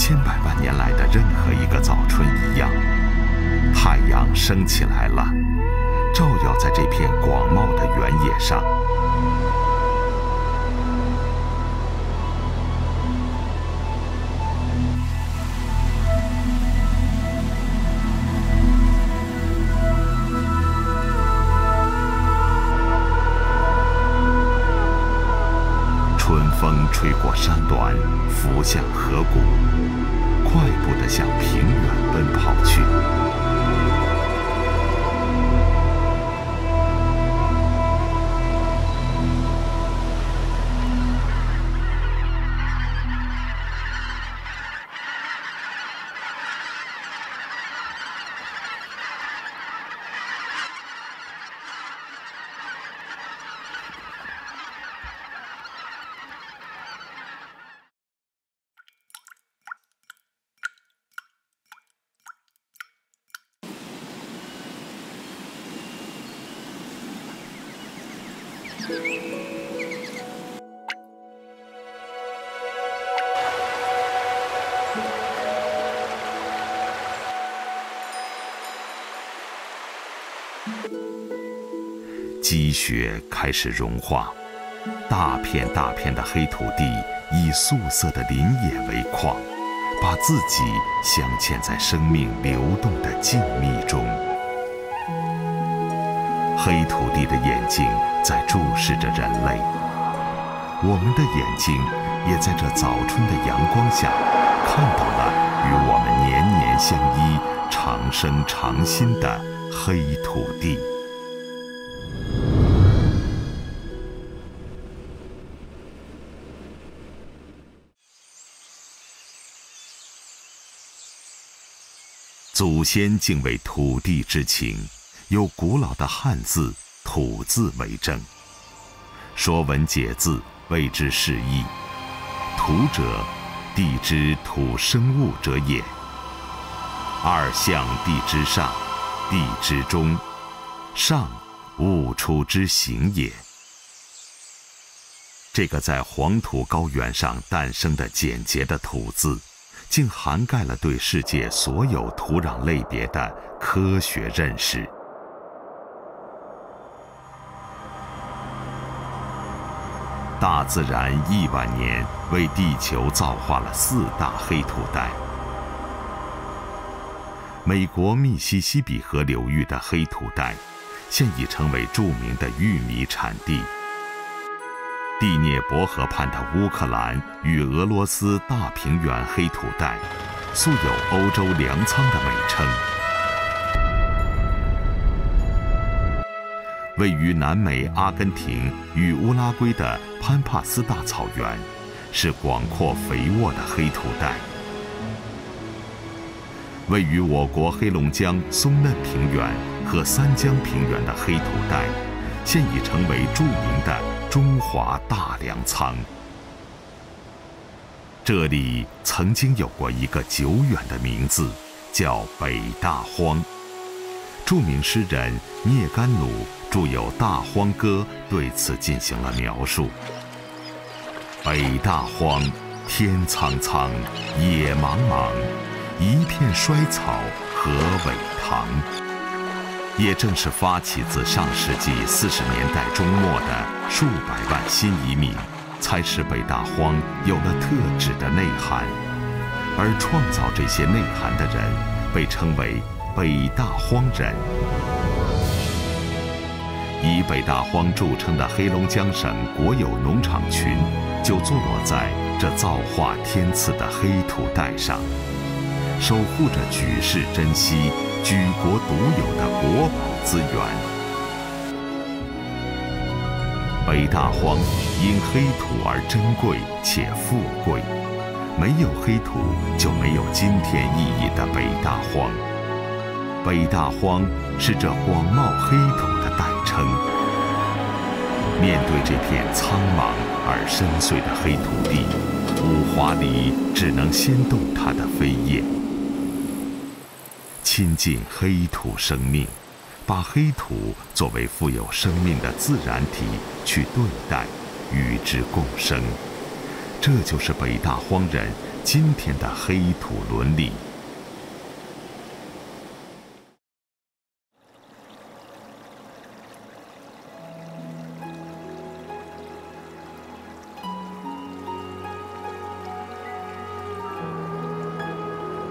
千百万年来的任何一个早春一样，太阳升起来了，照耀在这片广袤的原野上。春风吹过山峦，拂向河谷，不得向平原奔跑积雪开始融化，大片大片的黑土地以素色的林野为框，把自己镶嵌在生命流动的静谧中。黑土地的眼睛在注视着人类，我们的眼睛也在这早春的阳光下，看到了与我们年年相依、长生长新的黑土地。祖先敬畏土地之情，有古老的汉字“土”字为证。《说文解字》谓之释义：“土者，地之土生物者也。二象地之上，地之中，上物出之形也。”这个在黄土高原上诞生的简洁的“土”字。竟涵盖了对世界所有土壤类别的科学认识。大自然亿万年为地球造化了四大黑土带。美国密西西比河流域的黑土带，现已成为著名的玉米产地。第聂伯河畔的乌克兰与俄罗斯大平原黑土带，素有“欧洲粮仓”的美称。位于南美阿根廷与乌拉圭的潘帕斯大草原，是广阔肥沃的黑土带。位于我国黑龙江松嫩平原和三江平原的黑土带，现已成为著名的。中华大粮仓，这里曾经有过一个久远的名字，叫北大荒。著名诗人聂甘努著有《大荒歌》，对此进行了描述：北大荒，天苍苍，野茫茫，一片衰草，何伟堂。也正是发起自上世纪四十年代中末的数百万新移民，才使北大荒有了特指的内涵。而创造这些内涵的人，被称为北大荒人。以北大荒著称的黑龙江省国有农场群，就坐落在这造化天赐的黑土带上，守护着举世珍惜。举国独有的国宝资源，北大荒因黑土而珍贵且富贵。没有黑土，就没有今天意义的北大荒。北大荒是这广袤黑土的代称。面对这片苍茫而深邃的黑土地，五华里只能掀动它的飞叶。亲近黑土生命，把黑土作为富有生命的自然体去对待，与之共生，这就是北大荒人今天的黑土伦理。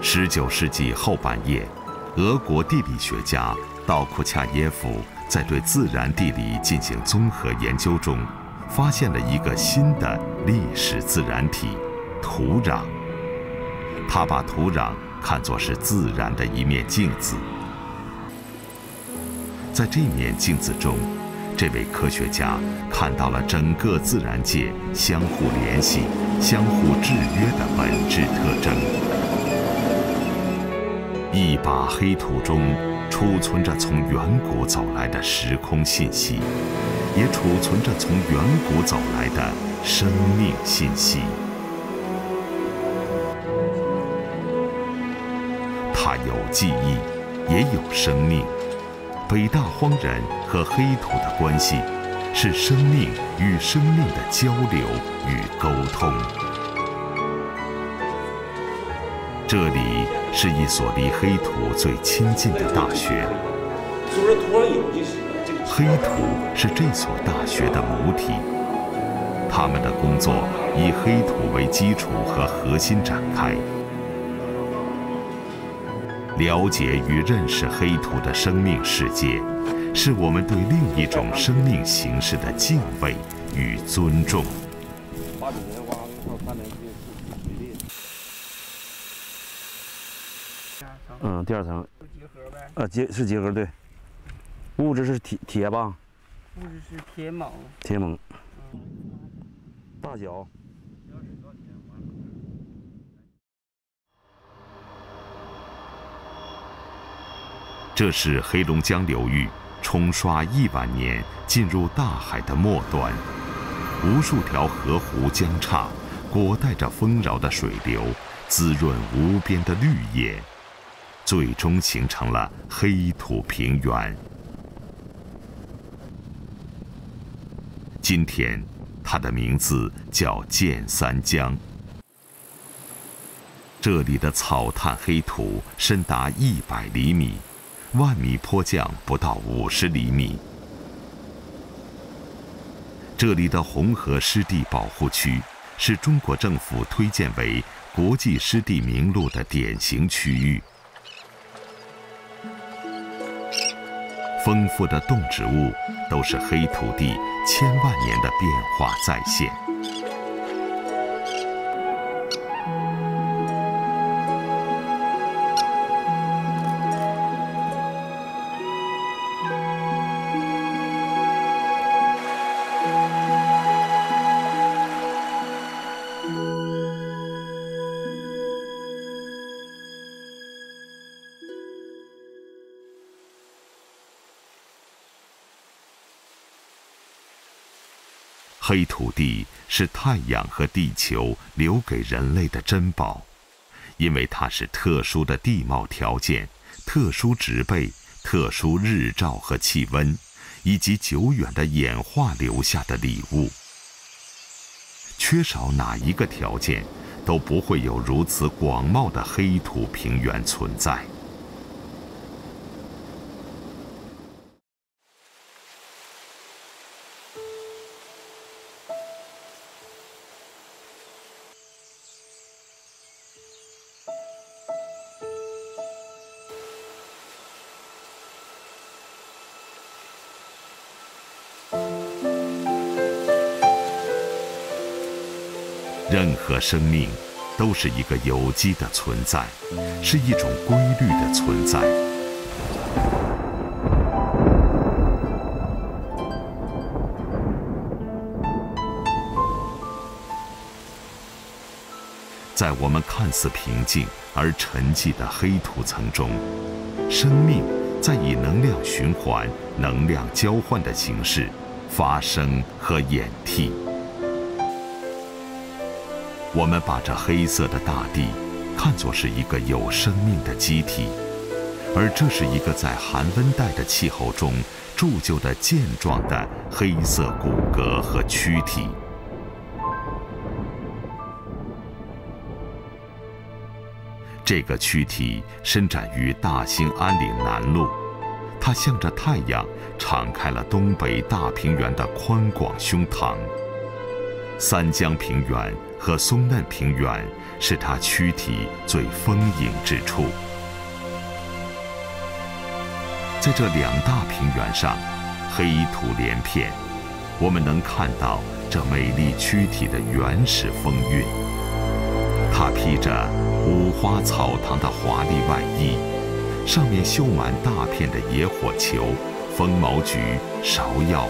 十九世纪后半叶，俄国地理学家道库恰耶夫在对自然地理进行综合研究中，发现了一个新的历史自然体——土壤。他把土壤看作是自然的一面镜子，在这面镜子中，这位科学家看到了整个自然界相互联系、相互制约的本质特征。一把黑土中储存着从远古走来的时空信息，也储存着从远古走来的生命信息。它有记忆，也有生命。北大荒人和黑土的关系，是生命与生命的交流与沟通。这里是一所离黑土最亲近的大学。黑土是这所大学的母体，他们的工作以黑土为基础和核心展开。了解与认识黑土的生命世界，是我们对另一种生命形式的敬畏与尊重。嗯，第二层，呃，结是结合对，物质是铁铁吧？物质是铁锰。铁锰。大小。这是黑龙江流域冲刷亿万年进入大海的末端，无数条河湖江岔，裹带着丰饶的水流，滋润无边的绿叶。最终形成了黑土平原。今天，它的名字叫剑三江。这里的草炭黑土深达一百厘米，万米坡降不到五十厘米。这里的红河湿地保护区是中国政府推荐为国际湿地名录的典型区域。丰富的动植物，都是黑土地千万年的变化再现。黑土地是太阳和地球留给人类的珍宝，因为它是特殊的地貌条件、特殊植被、特殊日照和气温，以及久远的演化留下的礼物。缺少哪一个条件，都不会有如此广袤的黑土平原存在。任何生命都是一个有机的存在，是一种规律的存在。在我们看似平静而沉寂的黑土层中，生命在以能量循环、能量交换的形式发生和演替。我们把这黑色的大地看作是一个有生命的机体而这是一个在寒温带的气候中铸就的健壮的黑色骨骼和躯体。这个躯体伸展于大兴安岭南麓它向着太阳敞开了东北大平原的宽广胸膛。三江平原和松嫩平原是它躯体最丰盈之处。在这两大平原上，黑土连片，我们能看到这美丽躯体的原始风韵。它披着五花草堂的华丽外衣，上面绣满大片的野火球、风毛菊、芍药、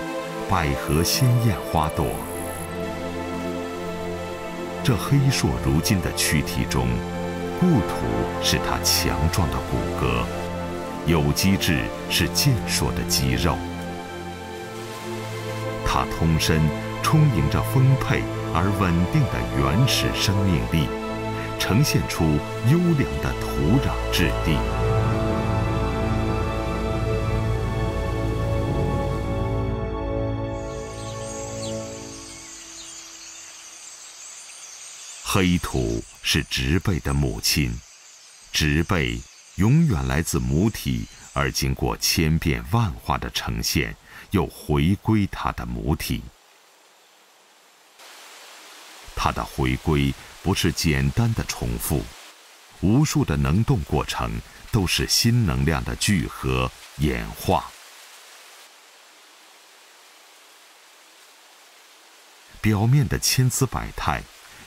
百合鲜艳花朵。这黑硕如金的躯体中，故土是它强壮的骨骼，有机质是健硕的肌肉。它通身充盈着丰沛而稳定的原始生命力。呈现出优良的土壤质地。黑土是植被的母亲，植被永远来自母体，而经过千变万化的呈现，又回归它的母体。它的回归。不是简单的重复，无数的能动过程都是新能量的聚合演化。表面的千姿百态，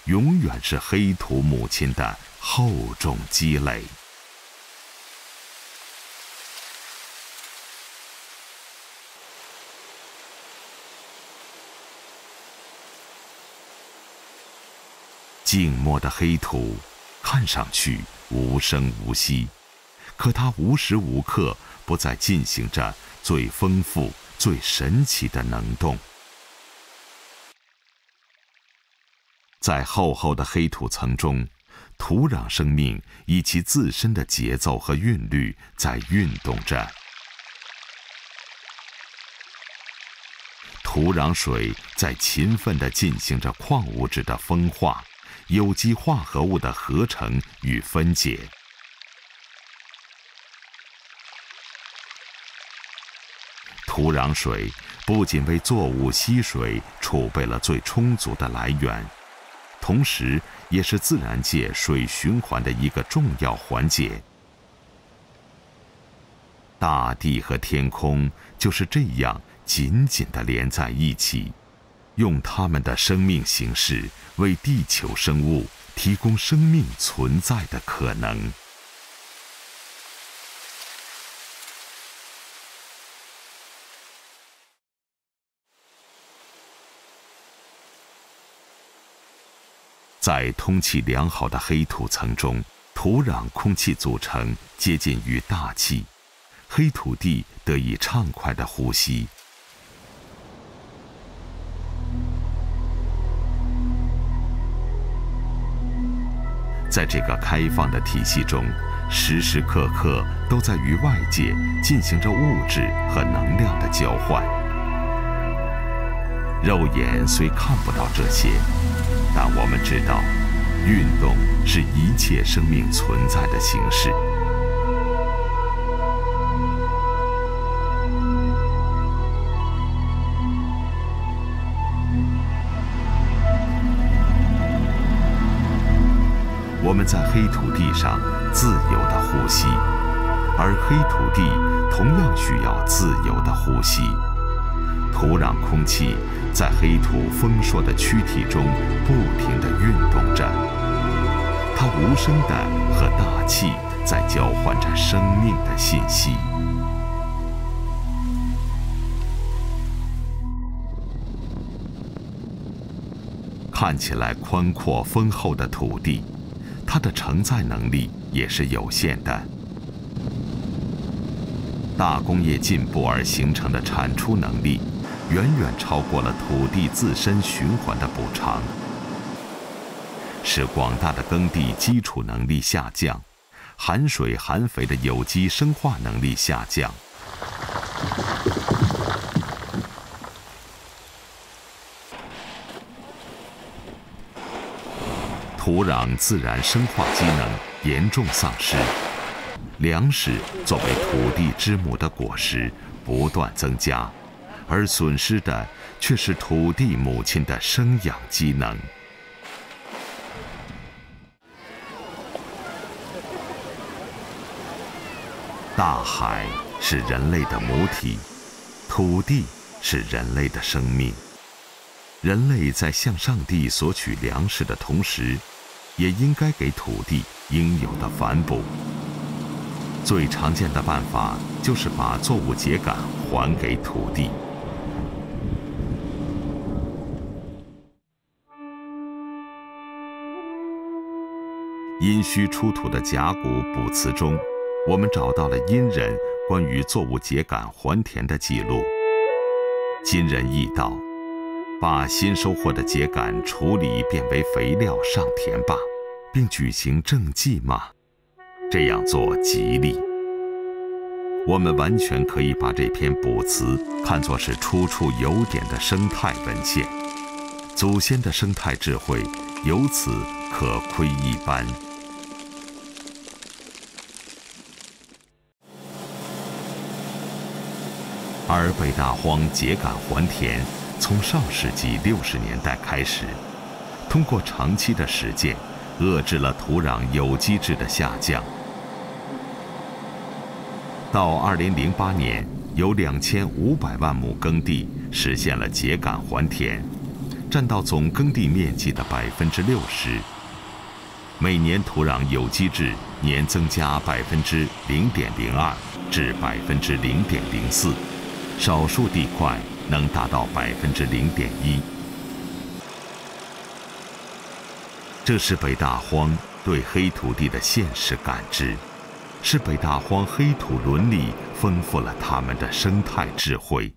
永远是黑土母亲的厚重积累。静默的黑土，看上去无声无息，可它无时无刻不在进行着最丰富、最神奇的能动。在厚厚的黑土层中，土壤生命以其自身的节奏和韵律在运动着。土壤水在勤奋地进行着矿物质的风化。有机化合物的合成与分解，土壤水不仅为作物吸水储备了最充足的来源，同时也是自然界水循环的一个重要环节。大地和天空就是这样紧紧地连在一起。用它们的生命形式为地球生物提供生命存在的可能。在通气良好的黑土层中，土壤空气组成接近于大气，黑土地得以畅快的呼吸。在这个开放的体系中，时时刻刻都在与外界进行着物质和能量的交换。肉眼虽看不到这些，但我们知道，运动是一切生命存在的形式。我们在黑土地上自由的呼吸，而黑土地同样需要自由的呼吸。土壤空气在黑土丰硕的躯体中不停地运动着，它无声地和大气在交换着生命的信息。看起来宽阔丰厚的土地。它的承载能力也是有限的。大工业进步而形成的产出能力，远远超过了土地自身循环的补偿，使广大的耕地基础能力下降，含水含肥的有机生化能力下降。土壤自然生化机能严重丧失，粮食作为土地之母的果实不断增加，而损失的却是土地母亲的生养机能。大海是人类的母体，土地是人类的生命。人类在向上帝索取粮食的同时，也应该给土地应有的反哺。最常见的办法就是把作物秸秆还给土地。殷墟出土的甲骨卜辞中，我们找到了殷人关于作物秸秆还田的记录。今人亦道。把新收获的秸秆处理变为肥料上田吧，并举行正祭吗？这样做吉利。我们完全可以把这篇卜辞看作是出处有典的生态文献，祖先的生态智慧由此可窥一斑。而北大荒秸秆还田。从上世纪六十年代开始，通过长期的实践，遏制了土壤有机质的下降。到二零零八年，有两千五百万亩耕地实现了秸秆还田，占到总耕地面积的百分之六十。每年土壤有机质年增加百分之零点零二至百分之零点零四，少数地块。能达到百分之零点一，这是北大荒对黑土地的现实感知，是北大荒黑土伦理丰富了他们的生态智慧，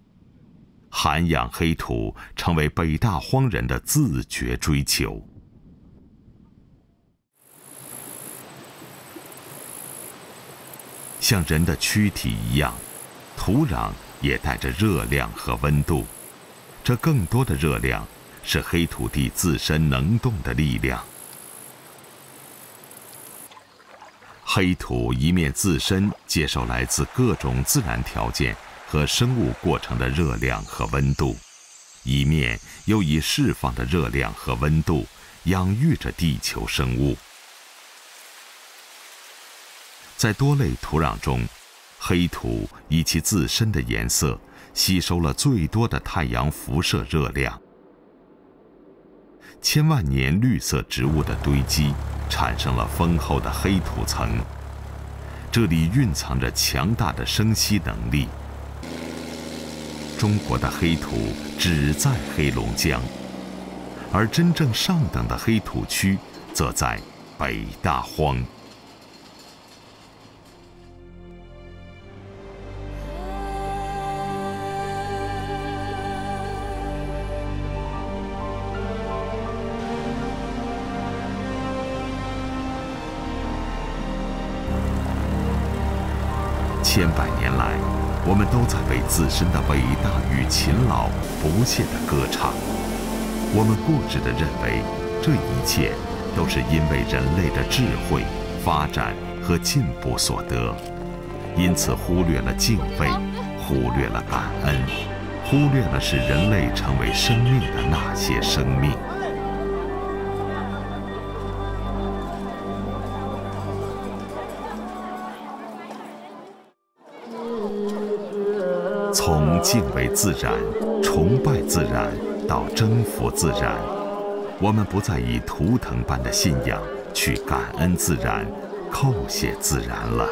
涵养黑土成为北大荒人的自觉追求。像人的躯体一样，土壤。也带着热量和温度，这更多的热量是黑土地自身能动的力量。黑土一面自身接受来自各种自然条件和生物过程的热量和温度，一面又以释放的热量和温度养育着地球生物。在多类土壤中。黑土以其自身的颜色吸收了最多的太阳辐射热量，千万年绿色植物的堆积产生了丰厚的黑土层，这里蕴藏着强大的生息能力。中国的黑土只在黑龙江，而真正上等的黑土区则在北大荒。千百年来，我们都在为自身的伟大与勤劳不懈地歌唱。我们固执地认为，这一切都是因为人类的智慧、发展和进步所得，因此忽略了敬畏，忽略了感恩，忽略了使人类成为生命的那些生命。敬畏自然、崇拜自然到征服自然，我们不再以图腾般的信仰去感恩自然、叩谢自然了。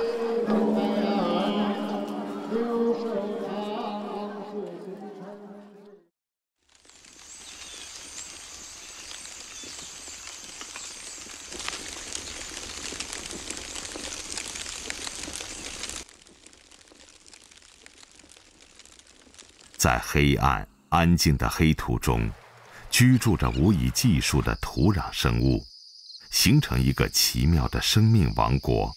在黑暗安静的黑土中，居住着无以计数的土壤生物，形成一个奇妙的生命王国。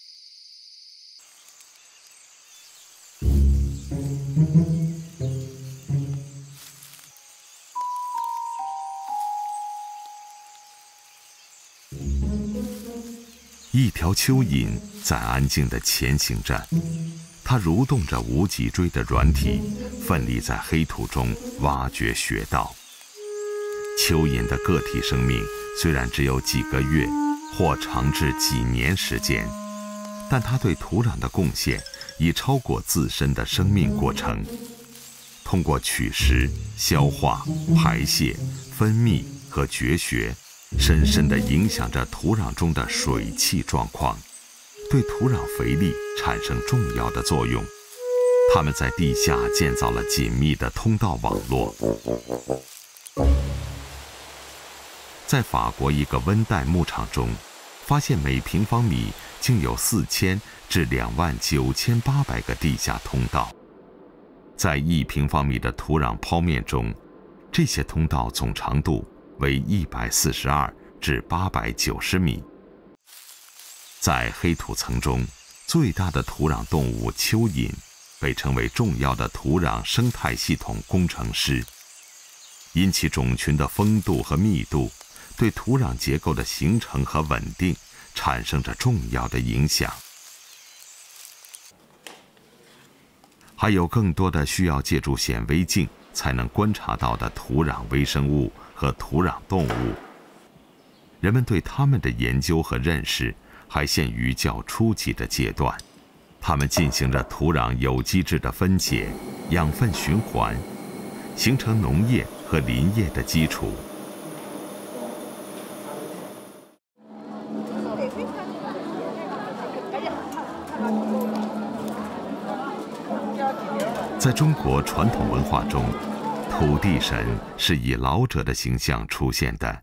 一条蚯蚓在安静的前行着，它蠕动着无脊椎的软体，奋力在黑土中挖掘穴道。蚯蚓的个体生命虽然只有几个月，或长至几年时间，但它对土壤的贡献已超过自身的生命过程。通过取食、消化、排泄、分泌和绝学。深深地影响着土壤中的水气状况，对土壤肥力产生重要的作用。它们在地下建造了紧密的通道网络。在法国一个温带牧场中，发现每平方米竟有四千至两万九千八百个地下通道。在一平方米的土壤剖面中，这些通道总长度。为一百四十二至八百九十米。在黑土层中，最大的土壤动物蚯蚓被称为重要的土壤生态系统工程师，因其种群的丰度和密度，对土壤结构的形成和稳定产生着重要的影响。还有更多的需要借助显微镜才能观察到的土壤微生物。和土壤动物，人们对它们的研究和认识还限于较初级的阶段。它们进行着土壤有机质的分解、养分循环，形成农业和林业的基础。在中国传统文化中。土地神是以老者的形象出现的。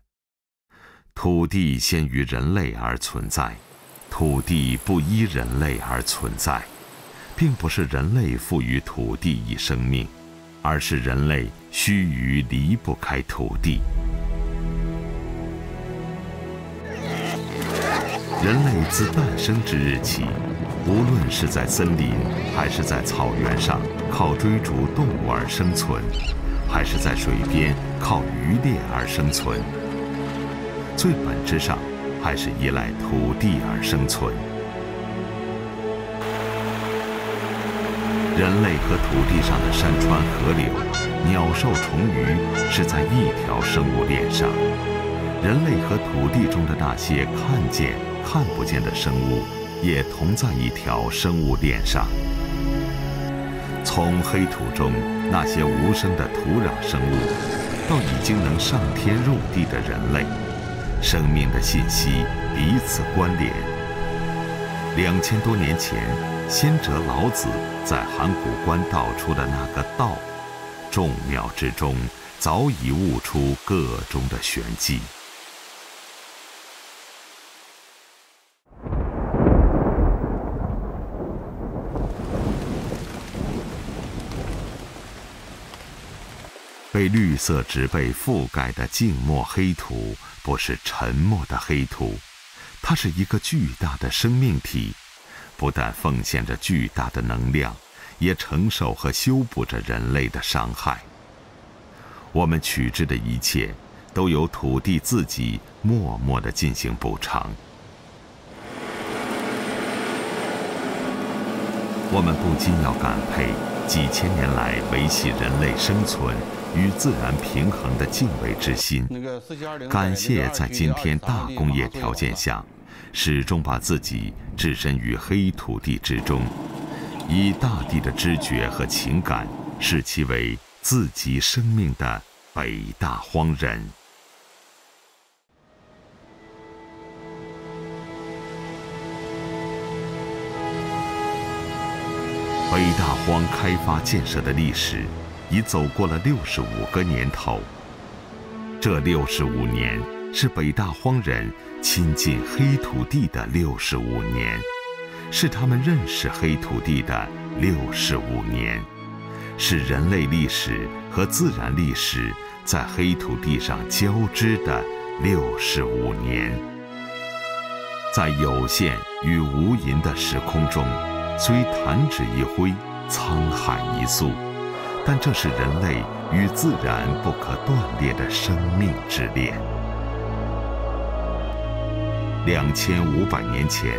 土地先于人类而存在，土地不依人类而存在，并不是人类赋予土地以生命，而是人类须臾离不开土地。人类自诞生之日起，无论是在森林还是在草原上，靠追逐动物而生存。还是在水边靠渔猎而生存，最本质上还是依赖土地而生存。人类和土地上的山川河流、鸟兽虫鱼是在一条生物链上，人类和土地中的那些看见、看不见的生物也同在一条生物链上。从黑土中那些无声的土壤生物，到已经能上天入地的人类，生命的信息彼此关联。两千多年前，先哲老子在函谷关道出的那个“道”，众妙之中，早已悟出个中的玄机。被绿色植被覆盖的静默黑土，不是沉默的黑土，它是一个巨大的生命体，不但奉献着巨大的能量，也承受和修补着人类的伤害。我们取之的一切，都由土地自己默默地进行补偿。我们不禁要感佩几千年来维系人类生存。与自然平衡的敬畏之心，感谢在今天大工业条件下，始终把自己置身于黑土地之中，以大地的知觉和情感视其为自己生命的北大荒人。北大荒开发建设的历史。已走过了六十五个年头，这六十五年是北大荒人亲近黑土地的六十五年，是他们认识黑土地的六十五年，是人类历史和自然历史在黑土地上交织的六十五年。在有限与无垠的时空中，虽弹指一挥，沧海一粟。但这是人类与自然不可断裂的生命之链。两千五百年前，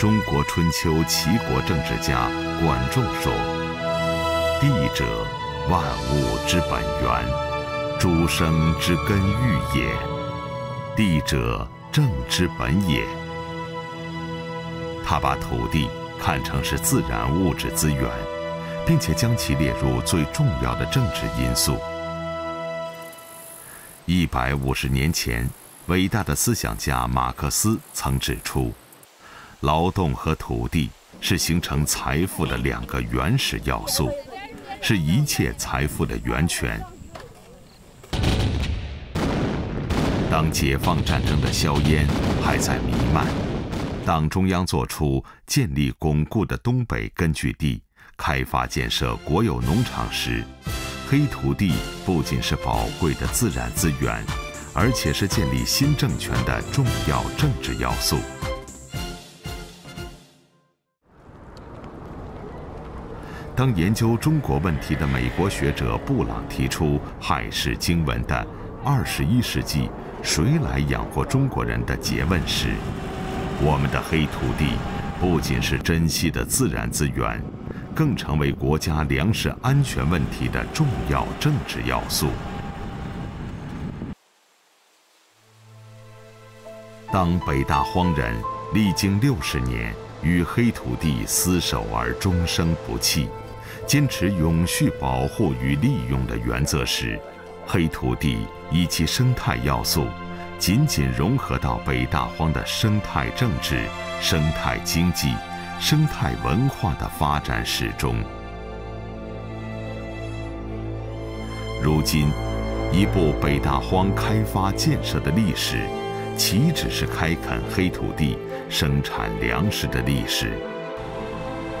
中国春秋齐国政治家管仲说：“地者，万物之本源，诸生之根育也。地者，政之本也。”他把土地看成是自然物质资源，并且将其列入最重要的政治因素。一百五十年前，伟大的思想家马克思曾指出，劳动和土地是形成财富的两个原始要素，是一切财富的源泉。当解放战争的硝烟还在弥漫。党中央作出建立巩固的东北根据地、开发建设国有农场时，黑土地不仅是宝贵的自然资源，而且是建立新政权的重要政治要素。当研究中国问题的美国学者布朗提出海事经文的“二十一世纪谁来养活中国人”的诘问时，我们的黑土地不仅是珍惜的自然资源，更成为国家粮食安全问题的重要政治要素。当北大荒人历经六十年与黑土地厮守而终生不弃，坚持永续保护与利用的原则时，黑土地以其生态要素。紧紧融合到北大荒的生态政治、生态经济、生态文化的发展史中。如今，一部北大荒开发建设的历史，岂止是开垦黑土地、生产粮食的历史？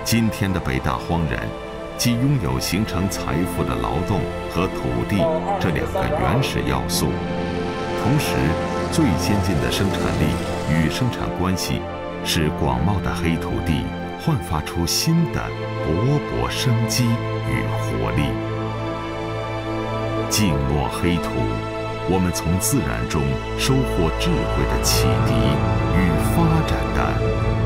今天的北大荒人，既拥有形成财富的劳动和土地这两个原始要素，同时。最先进的生产力与生产关系，使广袤的黑土地焕发出新的勃勃生机与活力。静默黑土，我们从自然中收获智慧的启迪与发展的。